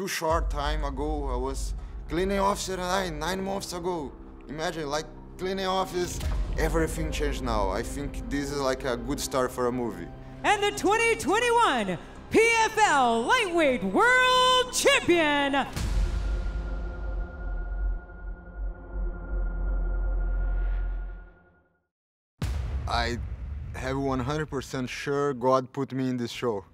too short time ago. I was cleaning off nine, nine months ago. Imagine, like, cleaning office, everything changed now. I think this is like a good start for a movie. And the 2021 PFL Lightweight World Champion, I have 100% sure God put me in this show.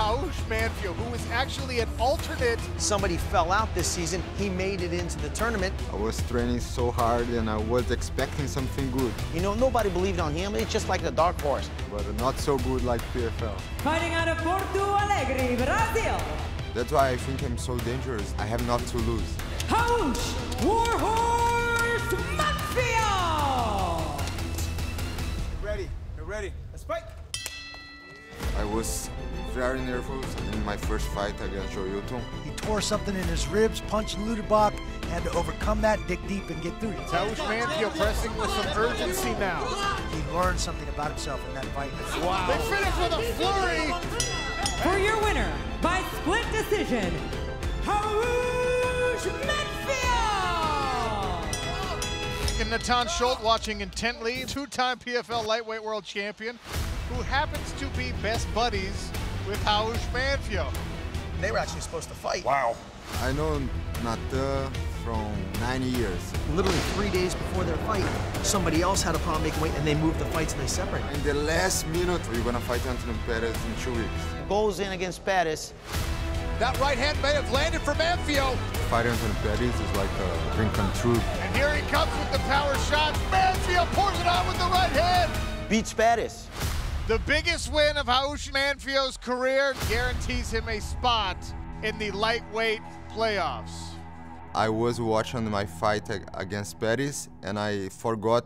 Raush Manfio, who was actually an alternate. Somebody fell out this season. He made it into the tournament. I was training so hard and I was expecting something good. You know, nobody believed on him. It's just like a dark horse. But not so good like PFL. Fighting out of Porto Alegre, Brazil. That's why I think I'm so dangerous. I have not to lose. Raush Warhorse Manfio! Ready, you're ready. Let's fight. I was very nervous in my first fight against Joilton. He tore something in his ribs, punched Lutterbach, had to overcome that, dig deep, and get through it. Raush Manfio pressing with some urgency now. He learned something about himself in that fight. Wow. They finish with a flurry. For your winner, by split decision, Raush Manfio! And Natan Schulte watching intently, two-time PFL lightweight world champion, who happens to be best buddies with Raush Manfio. They were actually supposed to fight. Wow. I know Natan from nine years. Literally three days before their fight, somebody else had a problem making weight, and they moved the fights and they separated. In the last minute, we're gonna fight Anthony Pettis in two weeks. Goes in against Pettis. That right hand may have landed for Manfio. Fighting Anthony Pettis is like a dream come true. And here he comes with the power shots. Manfio pours it on with the right hand. Beats Pettis. The biggest win of Raush Manfio's career guarantees him a spot in the lightweight playoffs. I was watching my fight against Pettis and I forgot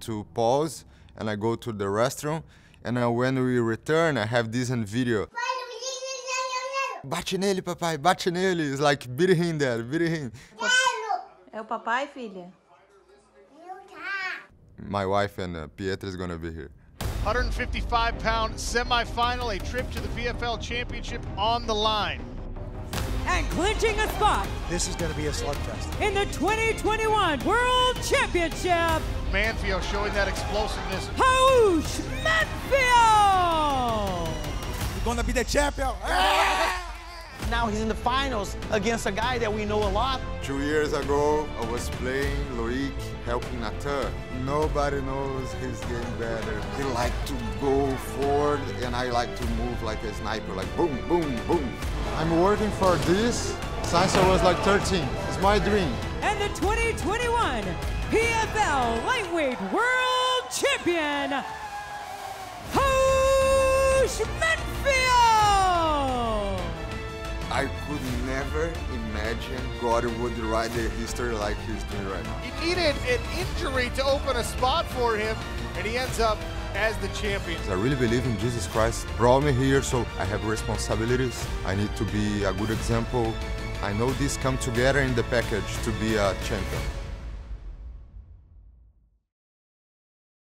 to pause and I go to the restroom and when we return I have this in video. Bate nele, papai, bate nele. It's like beat him there, beat him. É o papai, filha? My wife and uh, Pietra is gonna be here. 155 pound semifinal, a trip to the PFL championship on the line. And clinching a spot This is going to be a slugfest. in the 2021 World Championship, Manfio showing that explosiveness. Raush Manfio! You're going to be the champion. Now he's in the finals against a guy that we know a lot. Two years ago, I was playing Loik, helping Natan. Nobody knows his game better. He like to go forward, and I like to move like a sniper, like boom, boom, boom. I'm working for this since I was like 13. It's my dream. And the 2021 PFL Lightweight World Champion, never imagine God would write the history like he's doing right now. He needed an injury to open a spot for him, and he ends up as the champion. I really believe in Jesus Christ. Brought me here, so I have responsibilities. I need to be a good example. I know this come together in the package to be a champion.